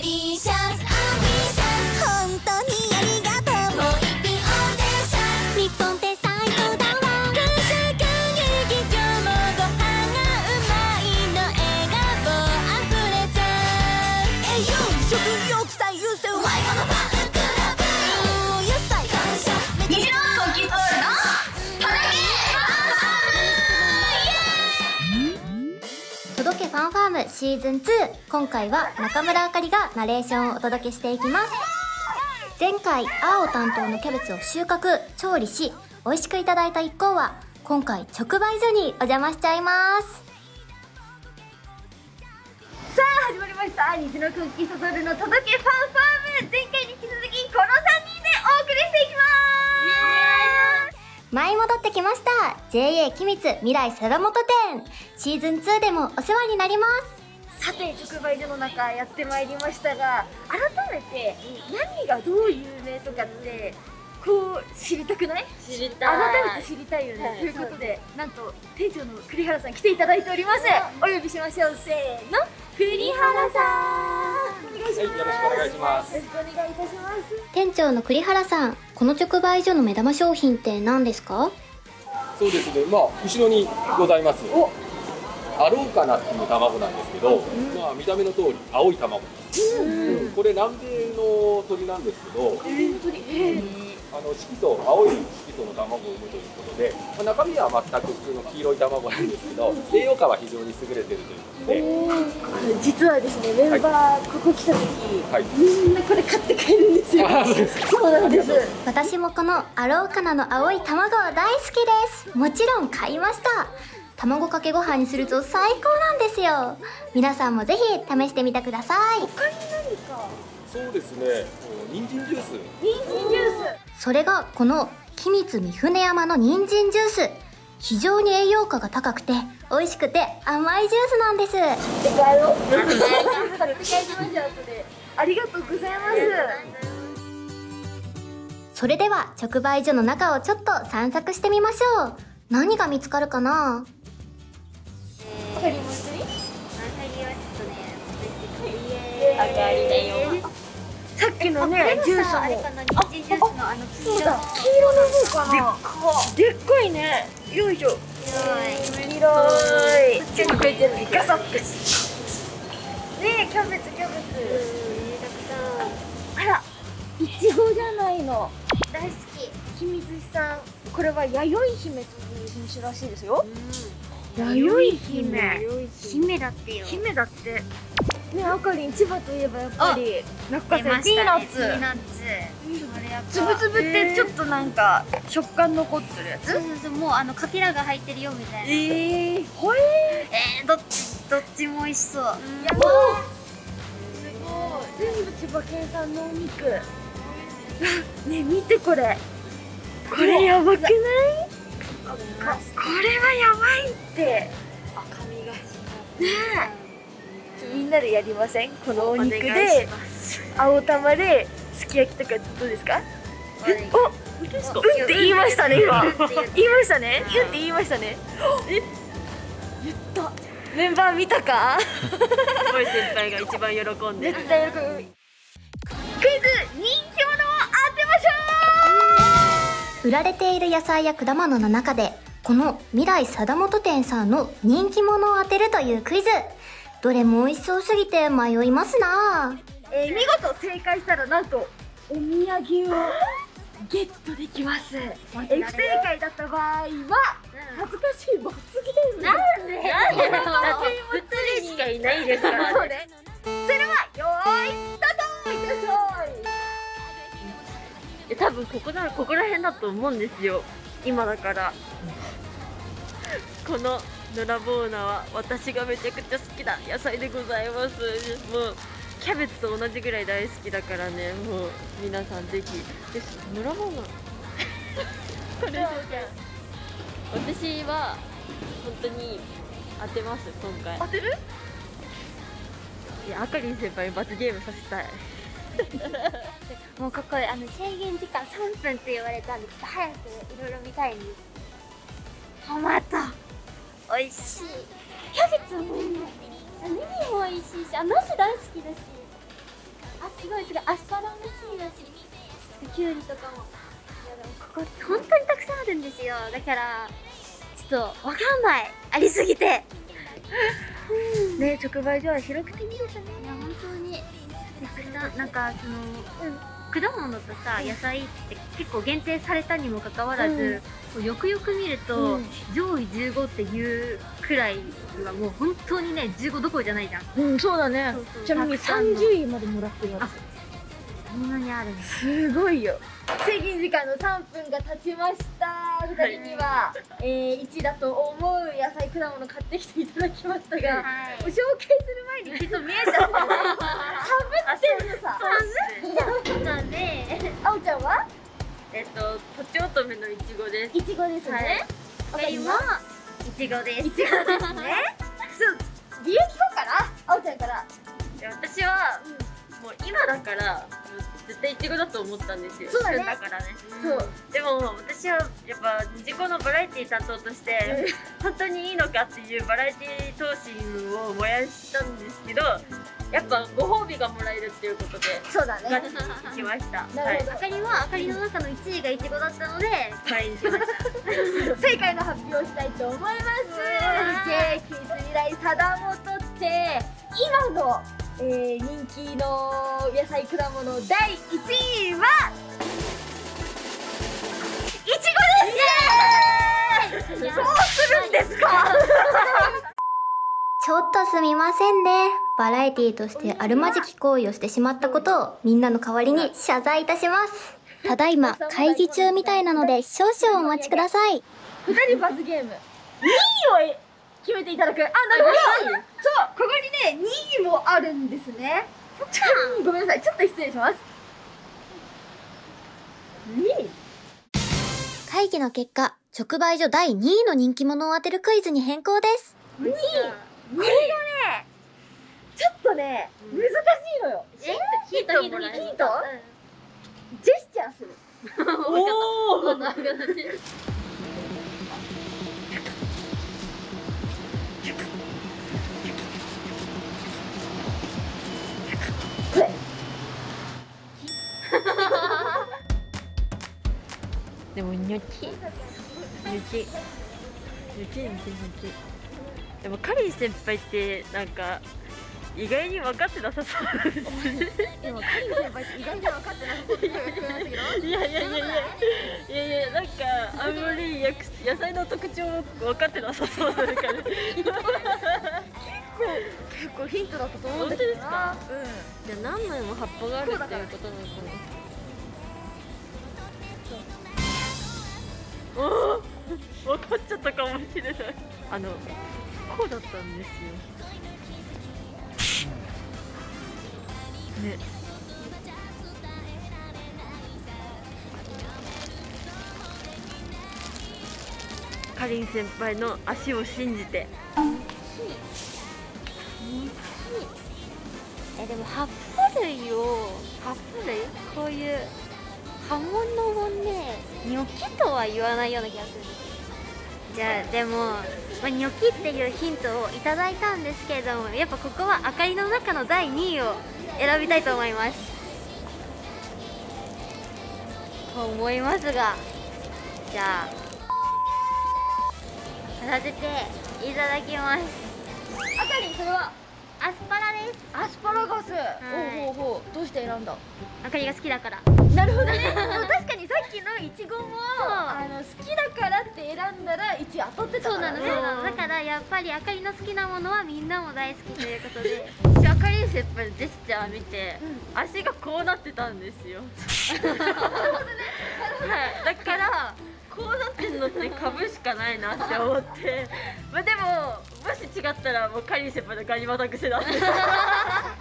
リーシャファンファームシーズン2今回は中村あかりがナレーションをお届けしていきます。前回青担当のキャベツを収穫調理し美味しくいただいた一行は今回直売所にお邪魔しちゃいます。さあ始まりました。虹のコンキストールの届けファンファーム。前回に引き続きこの3人でお送りしていきます。舞い戻ってきました。JA 機密未来貞本店シーズン2でもお世話になります。さて直売所の中やってまいりましたが改めて何がどう有名とかってこう知りたくない？知り改めて知りたいよね、はい。ということでなんと店長の栗原さん来ていただいております。お呼びしましょう。せーの栗原さん。はいよろしくお願いしますよろしくお願いいたします。店長の栗原さんこの直売所の目玉商品って何ですか？そうですね、まあ、後ろにございます。アローカナっていう卵なんですけど、まあ、見た目の通り青い卵。これ南米の鳥なんですけど、あの色素青い色素の卵を産むということで、まあ、中身は全く普通の黄色い卵なんですけど、栄養価は非常に優れているということで、実はですねメンバーここ来た時、はい。みんなこれ買って帰るんですよ。あそうなんです。私もこのアローカナの青い卵は大好きです。もちろん買いました。卵かけご飯にすると最高なんですよ。皆さんもぜひ試してみてください。他に何か？そうですね、人参ジュース。人参ジューそれがこの君津三船山の人参ジュース。非常に栄養価が高くて美味しくて甘いジュースなんです。ありがとうござい。ますそれでは直売所の中をちょっと散策してみましょう。何が見つかるかな？わかりますあがりだよさっきのねジュースも。あれかな人参ジュースのあのそうだ黄色の方かなでっかいねよいしょ黄色いこっちに書いてるガサップスねえキャベツ。キャベツ。あらいちごじゃないの大好き君津さんこれは弥生姫という品種らしいですよ弥生姫姫だってよ姫だってねあかりん千葉といえばやっぱり落花生ピーナッツ。つぶつぶってちょっとなんか食感残ってるやつ？そうそうそうもうあのかけらが入ってるよみたいな。えー、ほええー、どっちどっちも美味しそう。ー、やばすごい。全部千葉県産のお肉。ね見てこれ。これやばくない？ここれはやばいって。赤みが。しねえなでやりません？このおお肉で青玉ですき焼きとかどうですか？お願いおうんって言いましたね今。うんって言った言いましたね。うんって言いましたね。え？言った。メンバー見たか？ボイ先輩が一番喜んで絶対喜ぶ。クイズ人気者を当てましょ売られている野菜や果物の中でこの未来貞本店さんの人気者を当てるというクイズどれも美味しそうすぎて迷いますな。う、えー見事正解したらなんとお土産をゲットできます、えー不正解だった場合は恥ずかしい罰ゲーム。なんでなんで二人しかいないですからそうね。それではよーいスタートい。ってらっしゃいえ多分ここだここら辺だと思うんですよ。今だから。このノラボーナは私がめちゃくちゃ好きな野菜でございます。もうキャベツと同じぐらい大好きだからね。もう皆さんぜひ。でノラボーナ これで私は本当に当てます今回。当てる？いやあかりん先輩に罰ゲームさせたい。もうここあの制限時間3分って言われたんでちょっと早くいろいろ見たいんです。トマト美味しい。キャベツもいいネギも美味しいしあナス大好きだし。あすごいすごい。アスパラも好きだしきゅうりとかもいやでも。ここ本当にたくさんあるんですよ。だからちょっとわかんない。ありすぎて。ね直売所は広くていいですね。いや本当に。でなんかその、うん。果物とさ野菜って結構限定されたにもかかわらず、こうよくよく見ると、うん。上位15っていうくらいはもう本当にね15どころじゃないじゃん。うんそうだね。ちなみにたくさんの。30位までもらってるわそんなにあるすすごいよ。制限時間の3分が経ちました。2人には、えー、1だと思う野菜果物買ってきていただきましたが、はい。紹介する前にきっと見えちゃってる。かぶってんのさえっととちおとめのいちごです。いちごですね、わかりもますいちごです。いちごですね。そう。理由聞こうかな？あおちゃんから。で私はもう今だから絶対いちごだと思ったんですよ。そうだね。からね。そう。でも私はやっぱニジコのバラエティ担当として本当にいいのかっていうバラエティ闘心を燃やしたんですけどやっぱご褒美がもらえるっていうことでそうだね。ガチに行きました。なるほど。あかりはあかりの中の1位がいちごだったのでこれにしました。正解の発表したいと思います。J クイズ以来貞本って今の、えー、人気の野菜果物第1位はいちごです。どうするんですか？ちょっとすみませんね。バラエティとしてあるまじき行為をしてしまったことをみんなの代わりに謝罪いたします。ただいま会議中みたいなので少々お待ちください。二人罰ゲーム。2位を決めていただく。あなるほど。そうここにね2位もあるんですね。ごめんなさい。ちょっと失礼します。2位会議の結果、直売所第2位の人気者を当てるクイズに変更です。これがねちょっとね難しいのよ。ヒントヒントヒント？ジェスチャーする。おおこれ。でもニョキ。ニョキ。ニョキニョキニョキ。でもカリー先輩ってなんか意外に分かってなさそうですねでもカリー先輩って意外に分かってなさそうっていやいやいやいやいやいやなんかあんまり野野菜の特徴分かってなさそうだから結構ヒントだったと思うんだけどなじゃあ何枚も葉っぱがあるっていうことなのかなおお分かっちゃったかもしれないあのこうだったんですよねかりん先輩の足を信じて。えでも葉っぱ類を葉っぱ類こういう葉物をねニョキとは言わないような気がする。じゃあでも、まあ、ニョキっていうヒントをいただいたんですけれどもやっぱここはあかりの中の第2位を選びたいと思います。と思いますがじゃあさせていただきます。あかりそれはアスパラです。アスパラガス、い。ほうほうほう。どうして選んだ？あかりが好きだからなるほどね。確かにさっきのいちごもあの好きだからって選んだら1位当たってたそうからね。なの。そう。なのだからやっぱりあかりの好きなものはみんなも大好きということで私あかりん先輩のジェスチャー見て、足がこうなってたんですよ。はい。だからこうなってんのって株しかないなって思って。まあでももし違ったらもうかりん先輩のガニ股癖なんで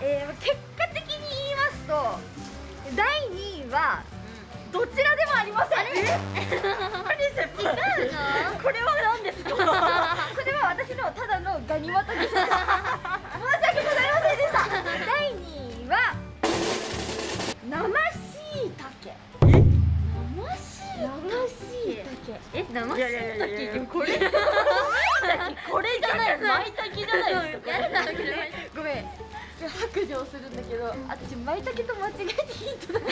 えー結果的に言いますと第2位はどちらでもありません。これは何ですか？それは私のただのガニ股でした申し訳ございませんでした。第2位は生しいたけ生しいたけえ？生いやいやいやいやこれ。これじゃない。舞茸。じゃないですか？ごめん白状するんだけど私舞茸と間違えてヒントだった。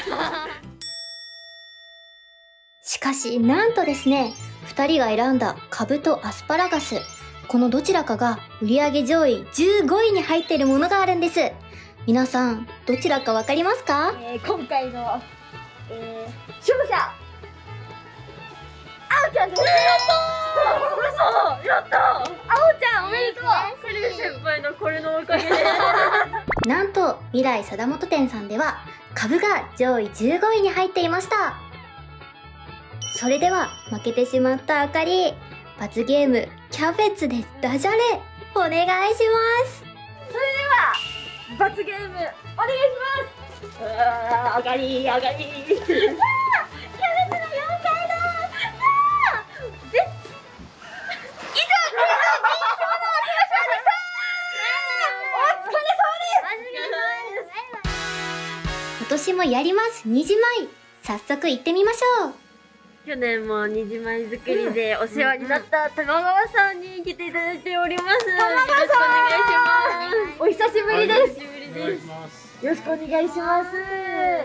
しかし、なんとですね、二人が選んだカブとアスパラガス、このどちらかが売上上位15位に入っているものがあるんです。皆さん、どちらかわかりますか？えー、今回の、えー、勝者。あおちゃんです。嘘やったあお ちゃんおめでとう。クリー先輩のこれのおかげで未来貞本店さんでは、株が上位15位に入っていました。それでは、負けてしまったあかり、罰ゲーム、キャベツでダジャレ、お願いしますそれでは。罰ゲームお願いしますあー上がりあがりもやります、2時前。早速行ってみましょう。去年も二次米作りでお世話になった玉川さんに来ていただいております。玉川さん、よろしくお願いします。お久しぶりです。よろしくお願いします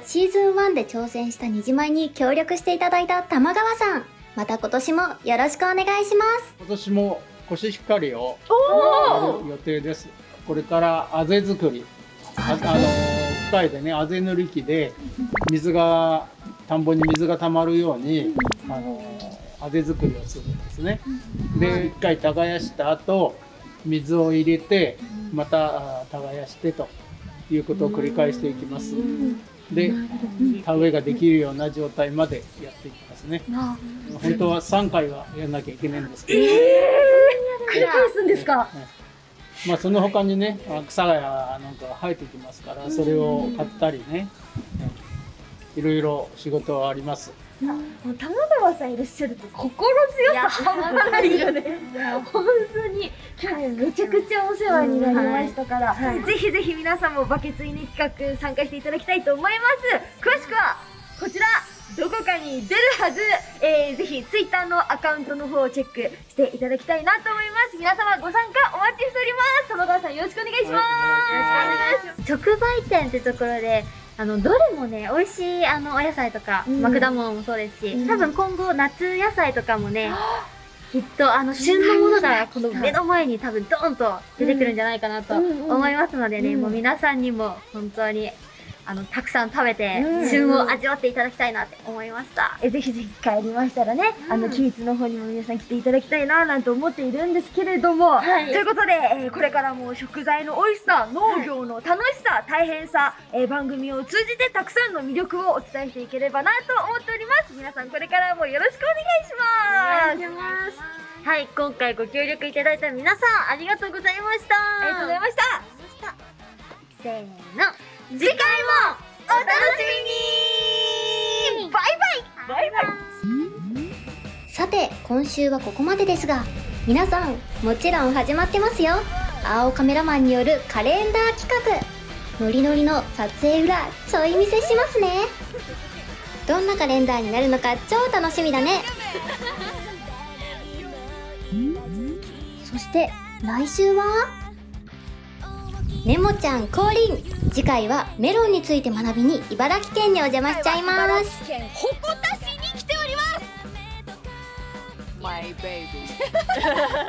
シーズン1で挑戦した2時前に協力していただいた玉川さん。また今年もよろしくお願いします。今年もコシヒカリをやる予定です。これからあぜ作り、ああの機械でねあぜ塗り機で水が田んぼに水が溜まるようにあのあぜ作りをするんですね。で一回耕した後水を入れてまたあ耕してということを繰り返していきます。で田植えができるような状態までやっていきますね。本当は3回はやんなきゃいけないんですけど。繰り返すんですか？まあその他にねあ草がなんか生えてきますからそれを買ったりね、いろいろ仕事はあります。もう玉川さんいらっしゃると心強さ半端ないよね。本当に。去年めちゃくちゃお世話になりましたから、ぜひぜひ皆さんもバケツイネ企画参加していただきたいと思います。詳しくはこちらどこかに出るはず、えー、ぜひツイッターのアカウントの方をチェックしていただきたいなと思います。皆様ご参加お待ちしております。玉川さんよろしくお願いします、よろしくお願い。します直売店ってところであのどれもね美味しいあのお野菜とか、うん。まあ、果物もそうですし、うん。多分今後夏野菜とかもねきっとあの旬のものがこの目の前に多分ドーンと出てくるんじゃないかなとうん。思いますのでね、うん。もう皆さんにも本当にあのたくさん食べて、うん。旬を味わっていただきたいなって思いました。えぜひぜひ帰りましたらね、あのキーツの方にも皆さん来ていただきたいななんて思っているんですけれども、はい。ということで、えーこれからも食材の美味しさ農業の楽しさ、大変さ、えー番組を通じてたくさんの魅力をお伝えしていければなと思っております。皆さんこれからもよろしくお願いします。はい、今回ご協力いただいた皆さんありがとうございました。ありがとうございました。せーの、次回もお楽しみにバイバイバイバイさて、今週はここまでですが、皆さん、もちろん始まってますよ。青カメラマンによるカレンダー企画。ノリノリの撮影裏、ちょい見せしますね。どんなカレンダーになるのか超楽しみだね。そして、来週は？ネモちゃん降臨。次回はメロンについて学びに茨城県にお邪魔しちゃいます。県鉾田市に来ております。My baby